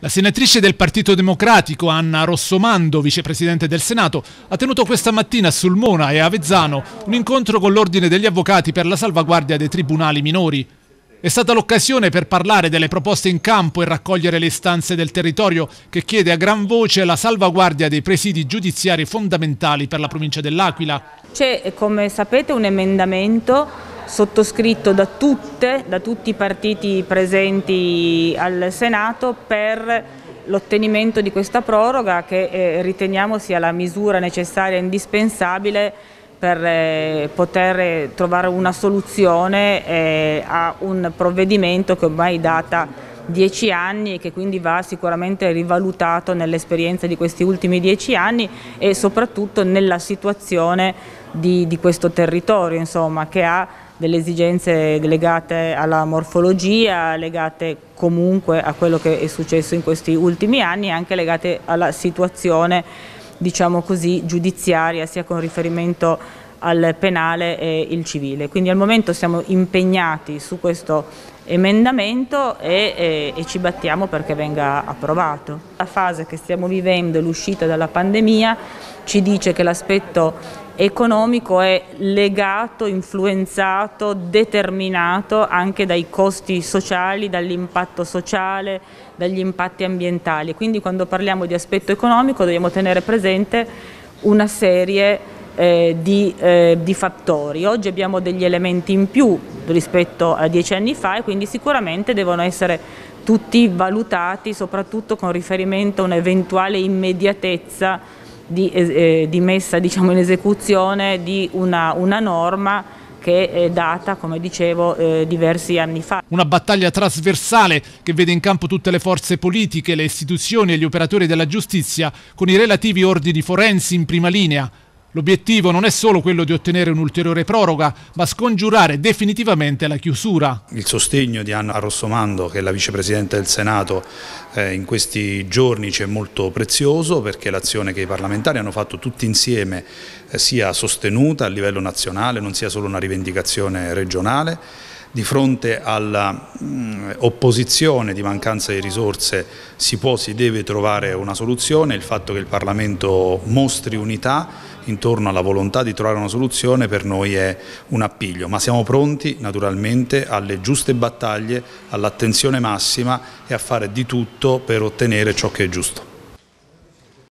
La senatrice del Partito Democratico Anna Rossomando, vicepresidente del Senato, ha tenuto questa mattina a Sulmona e Avezzano un incontro con l'Ordine degli Avvocati per la salvaguardia dei tribunali minori. È stata l'occasione per parlare delle proposte in campo e raccogliere le istanze del territorio che chiede a gran voce la salvaguardia dei presidi giudiziari fondamentali per la provincia dell'Aquila. C'è, come sapete, un emendamento sottoscritto da, tutte, da tutti i partiti presenti al Senato per l'ottenimento di questa proroga che eh, riteniamo sia la misura necessaria e indispensabile per eh, poter trovare una soluzione eh, a un provvedimento che ormai data dieci anni e che quindi va sicuramente rivalutato nell'esperienza di questi ultimi dieci anni e soprattutto nella situazione di, di questo territorio insomma, che ha delle esigenze legate alla morfologia, legate comunque a quello che è successo in questi ultimi anni anche legate alla situazione diciamo così, giudiziaria sia con riferimento al penale e il civile. Quindi al momento siamo impegnati su questo emendamento e, e, e, ci battiamo perché venga approvato. La fase che stiamo vivendo, l'uscita dalla pandemia, ci dice che l'aspetto economico è legato, influenzato, determinato anche dai costi sociali, dall'impatto sociale, dagli impatti ambientali. Quindi quando parliamo di aspetto economico dobbiamo tenere presente una serie eh, di, eh, di, fattori. Oggi abbiamo degli elementi in più rispetto a dieci anni fa e quindi sicuramente devono essere tutti valutati soprattutto con riferimento a un'eventuale immediatezza di, eh, di messa diciamo, in esecuzione di una, una norma che è data, come dicevo, eh, diversi anni fa. Una battaglia trasversale che vede in campo tutte le forze politiche, le istituzioni e gli operatori della giustizia con i relativi ordini forensi in prima linea. L'obiettivo non è solo quello di ottenere un'ulteriore proroga, ma scongiurare definitivamente la chiusura. Il sostegno di Anna Rossomando, che è la vicepresidente del Senato, eh, in questi giorni ci è molto prezioso perché l'azione che i parlamentari hanno fatto tutti insieme eh, sia sostenuta a livello nazionale, non sia solo una rivendicazione regionale di fronte all'opposizione mm, di mancanza di risorse si può, si deve trovare una soluzione, il fatto che il Parlamento mostri unità intorno alla volontà di trovare una soluzione per noi è un appiglio, ma siamo pronti naturalmente alle giuste battaglie, all'attenzione massima e a fare di tutto per ottenere ciò che è giusto.